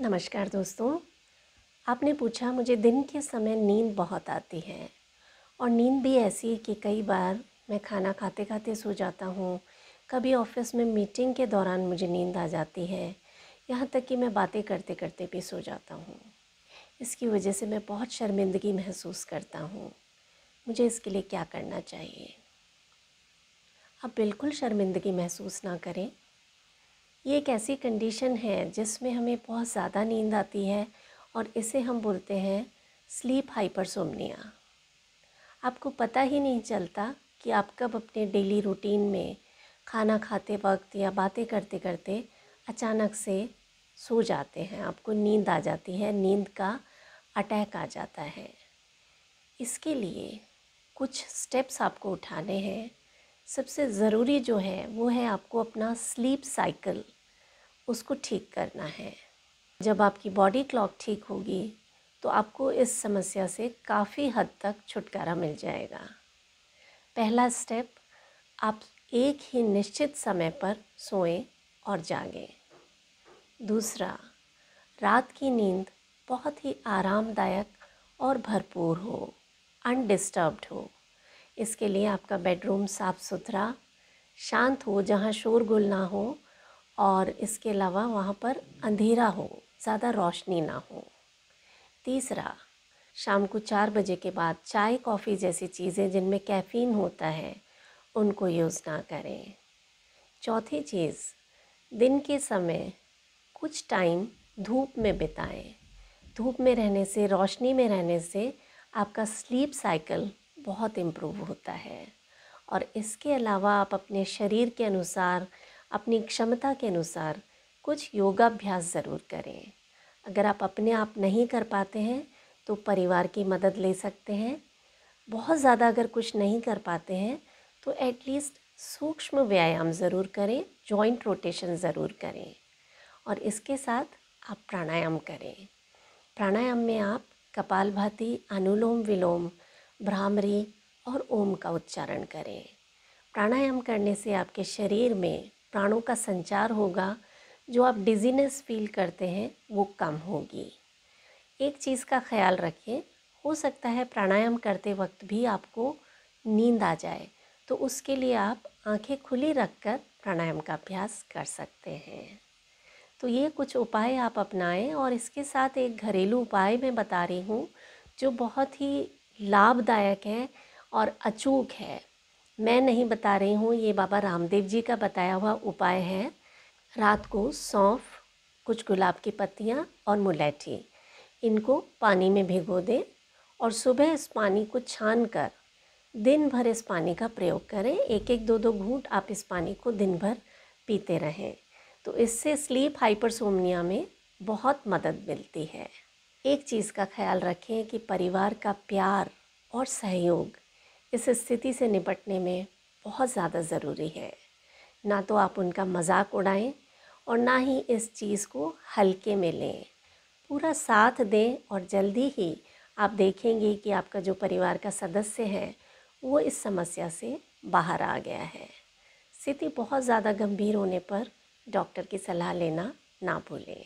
नमस्कार दोस्तों। आपने पूछा मुझे दिन के समय नींद बहुत आती है और नींद भी ऐसी कि कई बार मैं खाना खाते खाते सो जाता हूँ। कभी ऑफ़िस में मीटिंग के दौरान मुझे नींद आ जाती है। यहाँ तक कि मैं बातें करते करते भी सो जाता हूँ। इसकी वजह से मैं बहुत शर्मिंदगी महसूस करता हूँ। मुझे इसके लिए क्या करना चाहिए? आप बिल्कुल शर्मिंदगी महसूस ना करें। ये एक ऐसी कंडीशन है जिसमें हमें बहुत ज़्यादा नींद आती है और इसे हम बोलते हैं स्लीप हाइपरसोमनिया आपको पता ही नहीं चलता कि आप कब अपने डेली रूटीन में खाना खाते वक्त या बातें करते करते अचानक से सो जाते हैं, आपको नींद आ जाती है, नींद का अटैक आ जाता है। इसके लिए कुछ स्टेप्स आपको उठाने हैं सबसे ज़रूरी जो है, वो है आपको अपना स्लीप साइकिल उसको ठीक करना है। जब आपकी बॉडी क्लॉक ठीक होगी तो आपको इस समस्या से काफ़ी हद तक छुटकारा मिल जाएगा। पहला स्टेप आप एक ही निश्चित समय पर सोएँ और जागें। दूसरा, रात की नींद बहुत ही आरामदायक और भरपूर हो अनडिस्टर्ब्ड हो। इसके लिए आपका बेडरूम साफ़ सुथरा शांत हो जहाँ शोरगुल ना हो और इसके अलावा वहाँ पर अंधेरा हो, ज़्यादा रोशनी ना हो। तीसरा, शाम को चार बजे के बाद चाय, कॉफ़ी जैसी चीज़ें जिनमें कैफ़ीन होता है, उनको यूज़ ना करें। चौथी चीज़, दिन के समय कुछ टाइम धूप में बिताएँ। धूप में रहने से, रोशनी में रहने से आपका स्लीप साइकिल बहुत इम्प्रूव होता है। और इसके अलावा आप अपने शरीर के अनुसार, अपनी क्षमता के अनुसार कुछ योगाभ्यास ज़रूर करें। अगर आप अपने आप नहीं कर पाते हैं तो परिवार की मदद ले सकते हैं। बहुत ज़्यादा अगर कुछ नहीं कर पाते हैं तो एटलीस्ट सूक्ष्म व्यायाम ज़रूर करें जॉइंट रोटेशन ज़रूर करें। और इसके साथ आप प्राणायाम करें। प्राणायाम में आप कपाल कपालभाति, अनुलोम विलोम भ्रामरी और ओम का उच्चारण करें। प्राणायाम करने से आपके शरीर में प्राणों का संचार होगा, जो आप डिजीनेस फील करते हैं, वो कम होगी। एक चीज़ का ख्याल रखें हो सकता है प्राणायाम करते वक्त भी आपको नींद आ जाए तो उसके लिए आप आँखें खुली रखकर प्राणायाम का अभ्यास कर सकते हैं। तो ये कुछ उपाय आप अपनाएँ और इसके साथ एक घरेलू उपाय मैं बता रही हूँ, जो बहुत ही लाभदायक है और अचूक है। मैं नहीं बता रही हूँ, ये बाबा रामदेव जी का बताया हुआ उपाय है। रात को सौंफ, कुछ गुलाब की पत्तियाँ और मुलैठी, इनको पानी में भिगो दें और सुबह इस पानी को छान कर, दिन भर इस पानी का प्रयोग करें। एक एक दो दो घूंट आप इस पानी को दिन भर पीते रहें। तो इससे स्लीप हाइपरसोमनिया में बहुत मदद मिलती है। एक चीज़ का ख्याल रखें कि परिवार का प्यार और सहयोग इस स्थिति से निपटने में बहुत ज़्यादा ज़रूरी है। ना तो आप उनका मज़ाक उड़ाएँ और ना ही इस चीज़ को हल्के में लें। पूरा साथ दें और जल्दी ही आप देखेंगे कि आपका जो परिवार का सदस्य है, वो इस समस्या से बाहर आ गया है। स्थिति बहुत ज़्यादा गंभीर होने पर डॉक्टर की सलाह लेना ना भूलें।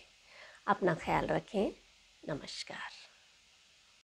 अपना ख्याल रखें। नमस्कार।